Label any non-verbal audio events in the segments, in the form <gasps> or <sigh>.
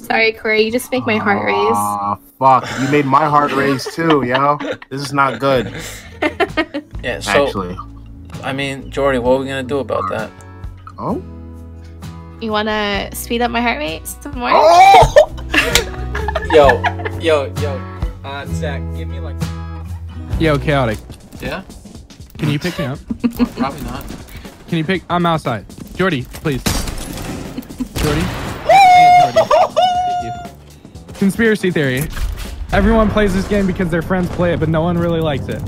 Sorry, Corey. You just make my heart race. Ah, fuck. You made my heart race too, yo. This is not good, <laughs> Yeah, so actually. I mean, Jordy, what are we gonna do about that? Oh? You wanna speed up my heart rate some more? Oh! <laughs> yo, yo, yo, uh, Zach, give me like. Yo, chaotic. Yeah, Can you pick me up? <laughs> probably not. Can you pick? I'm outside. Jordy, please. Jordy. Conspiracy theory. Everyone plays this game because their friends play it, but no one really likes it.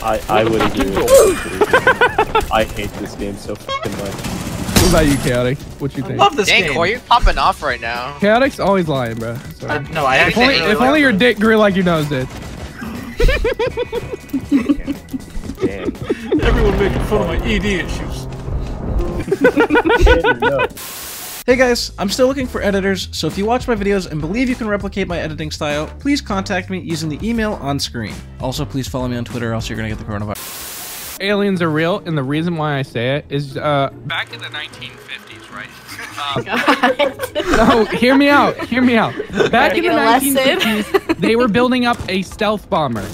I, I would agree with that. <laughs> I hate this game so fucking much. What about you, chaotic? What you think? I love this Dang, game. Corey, you're popping off right now. Chaotic's always lying, bro. Uh, no, I If actually. only, really if only your dick grew like your nose did. Damn. <laughs> Everyone making fun of my ED issues. <laughs> no. Hey guys, I'm still looking for editors, so if you watch my videos and believe you can replicate my editing style, please contact me using the email on screen. Also, please follow me on Twitter, else you're gonna get the coronavirus. Aliens are real, and the reason why I say it is uh, back in the 1950s, right? <laughs> no, hear me out. Hear me out. Back in the Get a lesson. 1950s, they were building up a stealth bomber.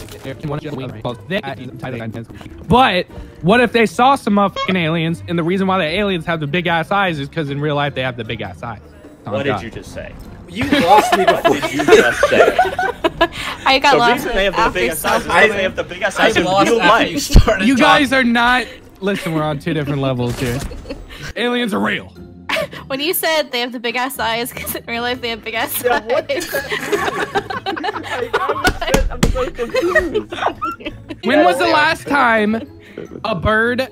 But what if they saw some motherfucking aliens, and the reason why the aliens have the big ass eyes is because in real life they have the big ass eyes. Oh, What did you just say? You lost me before. you just say? <laughs> I got The lost reason they have the after biggest eyes is because they have the biggest I eyes in lost real after you life. started. You guys are not. Listen, we're on two different levels here. <laughs> Aliens are real. <laughs> When you said they have the big ass eyes, because in real life they have big ass Yeah, what eyes. I'm so confused. When was the last time a bird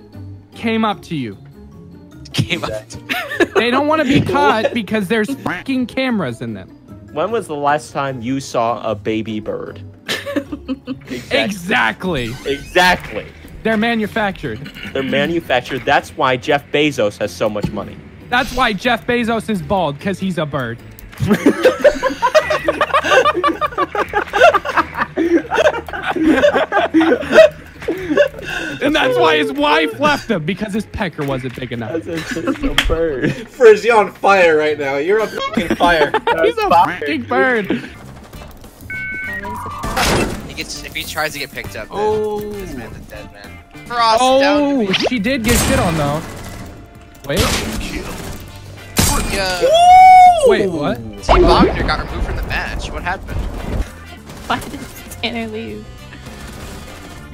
came up to you? Came up. <laughs> They don't want to be <laughs> caught because there's fucking cameras in them. When was the last time you saw a baby bird? Exactly. <laughs> Exactly. Exactly. They're manufactured. They're manufactured. That's why Jeff Bezos has so much money. That's why Jeff Bezos is bald, because he's a bird. And that's why his wife left him, because his pecker wasn't big enough. That's a, it's a bird. Frizz, you're on fire right now. You're on fucking fire. <laughs> He's a fucking bird. He gets if he tries to get picked up. Oh. Then this man's a dead man. Frost oh, down. Oh, she did get shit on though. Wait, Yeah. wait, what? Team Wagner got removed from the match. What happened? Why did Tanner leave?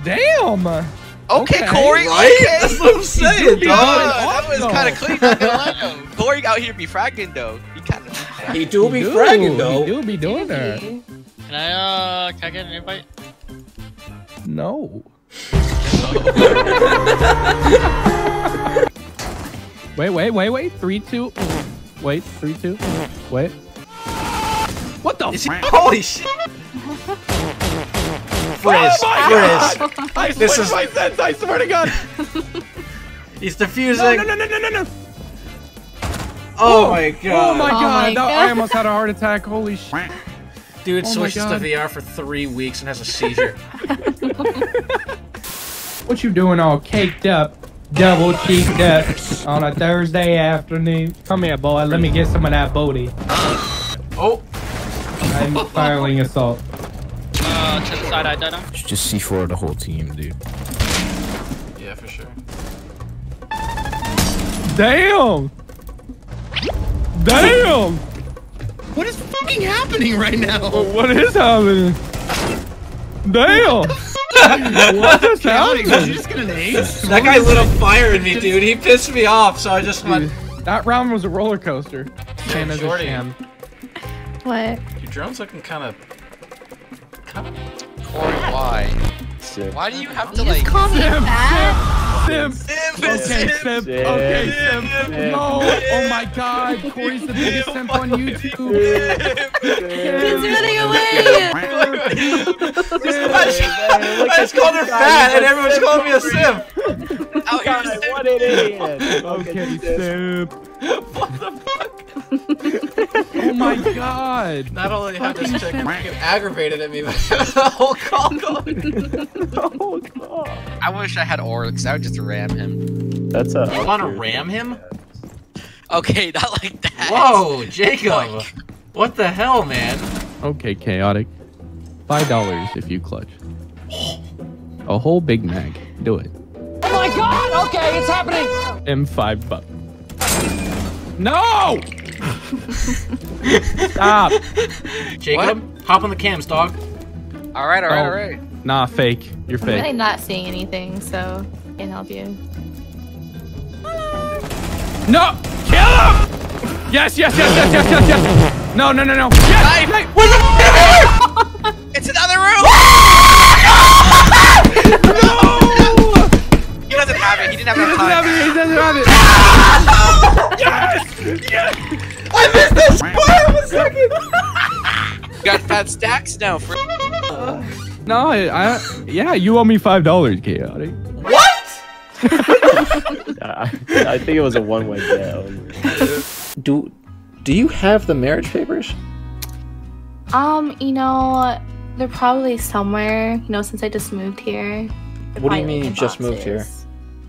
Damn. Okay, Okay. Corey. Right? Okay. That's what I'm saying, do be dog. that was kind of clean. Not gonna lie though. <laughs> Corey out here be fragging though. He kind of. He do be Dude, fragging though. He do be doing that. Can I uh can I get an invite? No. <laughs> wait, wait, wait, wait. Three, two. Wait, three, two. Wait. What the? Is he- <laughs> Holy shit! Frizz, Oh Frizz. I This is- my sense. I swear to God. He's defusing. No, no, no, no, no, no, no. Oh my god. Oh my Oh God. my that- God. I almost had a heart attack. Holy shit. Dude Oh switches to VR for three weeks and has a seizure. <laughs> What you doing all caked up, double cheeked up on a Thursday afternoon? Come here, boy. Let me get some of that booty. oh, I'm filing assault. Uh to the side I died on. Just C4 the whole team, dude. yeah, for sure. Damn! Damn! What is fucking happening right now? What is happening? Damn! what is Did you happening? just get an ace? That guy lit a fire in me, dude. He pissed me off, so I just went. That round was a roller coaster. Sham is a sham. What? Your drone's looking kind of. Kind of. Corey, why? Simp. Why do you have to You like? call me fat? Simp! Simp, Okay, simp. simp. Simp. Okay, simp. Simp. No! Oh my god! Corey's the biggest simp on YouTube. He's running away! I just called her fat, and everyone's calling me a simp. Out here, God, simp. what an idiot. Okay, simp. simp. <laughs> Oh <laughs> my god! Not only have this chick freaking aggravated at me, but <laughs> the whole call going. Oh, God. I wish I had Oryx. I would just ram him. That's a. You want to ram him? Okay, <laughs> not like that. Whoa, Jacob. What the hell, man? Okay, chaotic. Five dollars if you clutch. A whole Big Mac. Do it. Oh my god! Okay, it's happening! M five bucks. No! Stop. Jacob, hop on the cams, dog. All right, all right, Oh. all right. Nah, fake. You're fake. I'm really not seeing anything, so can't help you. No! Kill him! Yes, yes, yes, yes, yes, yes, yes. No, no, no, no. Yes! Knife! What the <laughs> It's another room. No! He doesn't have it. He didn't have He enough doesn't have time. it. He doesn't have it. Got fat stacks now. For No, I, I yeah, you owe me five dollars, chaotic. What? I, <laughs> I think it was a one-way down. Do Do you have the marriage papers? Um, you know, they're probably somewhere. You know, since I just moved here. What do you mean you in just moved here?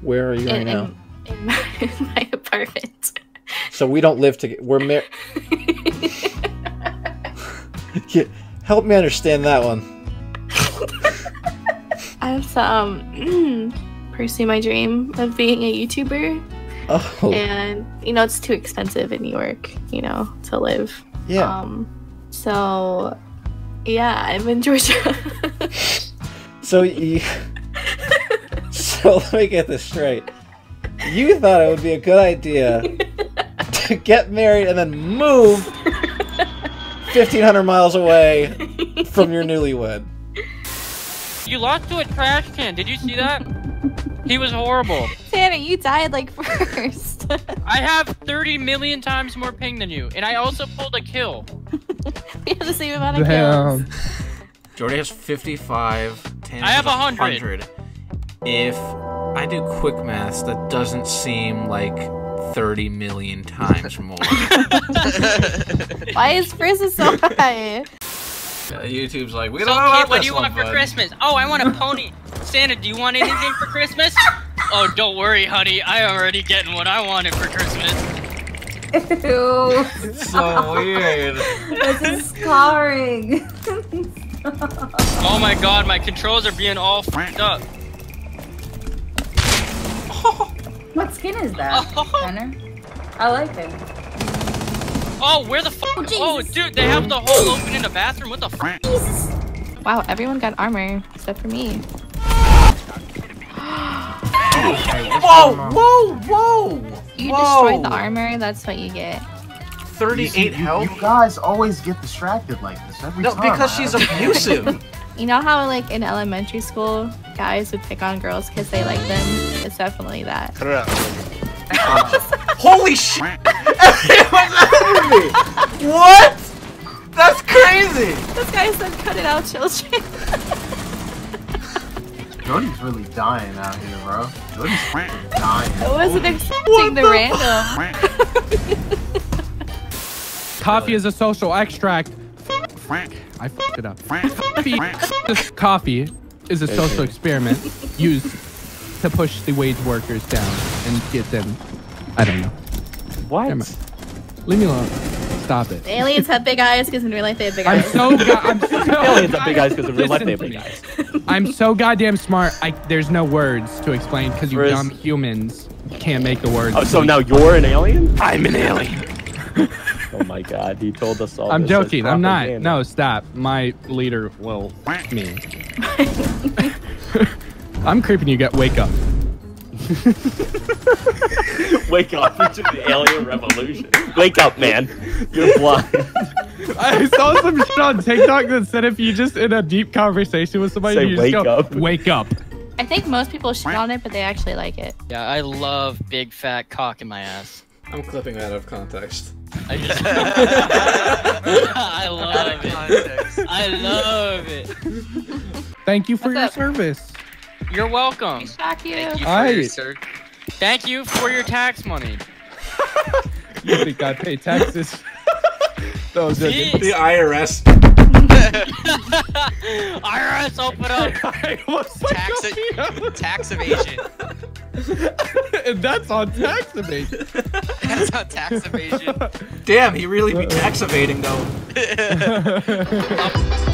Where are you right now? in, in, my, <laughs> in my apartment. So we don't live together. We're married. <laughs> Help me understand that one. <laughs> I have to um <clears throat> pursue my dream of being a YouTuber, Oh, and you know it's too expensive in New York, you know, to live. yeah. Um, so yeah, I'm in Georgia. <laughs> So you. <laughs> so let me get this straight. You thought it would be a good idea to get married and then move 1,500 miles away from your newlywed. You lost to a trash can. Did you see that? He was horrible. Tanner, you died like <laughs> first. I have 30 million times more ping than you, and I also pulled a kill. <laughs> we have the same amount of kills. Jordy has 55. Tanner I have has 100. If I do quick math, that doesn't seem like 30 million times more. Why is Frizz so <laughs> high? Uh, YouTube's like, we don't know kid, what do you one, want for bud." Christmas? Oh, I want a pony. Santa, do you want anything for Christmas? <laughs> Oh, don't worry, honey. I already getting what I wanted for Christmas. Ew. So weird. This is scarring. Oh my god, my controls are being all f***ed up. What skin is that, <laughs> Tanner? I like it. Oh, where the fuck? Oh, oh dude, they have the hole open in the bathroom. What the fuck? Wow, everyone got armor except for me. <gasps> Whoa, whoa, whoa! You Whoa. destroyed the armor, that's what you get. 38 You, health? you guys always get distracted like this every No, time. because she's abusive. <laughs> You know how like in elementary school, guys would pick on girls because they like them? It's definitely that. <laughs> Holy shit! <laughs> what? That's crazy! This guy said cut it out, children. <laughs> Jordy's really dying out here, bro. Jordy's dying. I wasn't expecting the random. Coffee is a social extract. Frank, I fucked it up. Coffee, this coffee is a social experiment used to push the wage workers down and get them. I don't know. What? Never mind. Leave me alone. Stop it. The aliens have big eyes because in real life they have big I'm eyes. so <laughs> I'm so Aliens have big eyes because in real life they have big eyes. I'm so goddamn smart. I there's no words to explain because you Riz. dumb humans can't make the words. Oh, so now you're an alien? I'm an alien. <laughs> <laughs> Oh my god, he told us all I'm this joking. I'm not. No, stop. My leader will whack me. <laughs> I'm creeping you. Get wake up. <laughs> Wake up to the alien revolution. Wake up, man. You're blind. I saw some shit on TikTok that said if you just in a deep conversation with somebody, Say, you just "Wake go, up." Wake up. I think most people shit on it, but they actually like it. Yeah, I love big fat cock in my ass. I'm clipping that out of context. I just. <laughs> I love it. I love it. Thank you for What's your up? service. You're welcome. Shock you. Thank you for your sir. Thank you for your tax money. <laughs> You think I pay taxes? that was good. The IRS. <laughs> IRS, open up. I was like, Tax it. Tax evasion. And <laughs> that's on tax evasion. <laughs> That's not tax evasion. Damn, he really be tax evading though. <laughs>